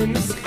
in the sky.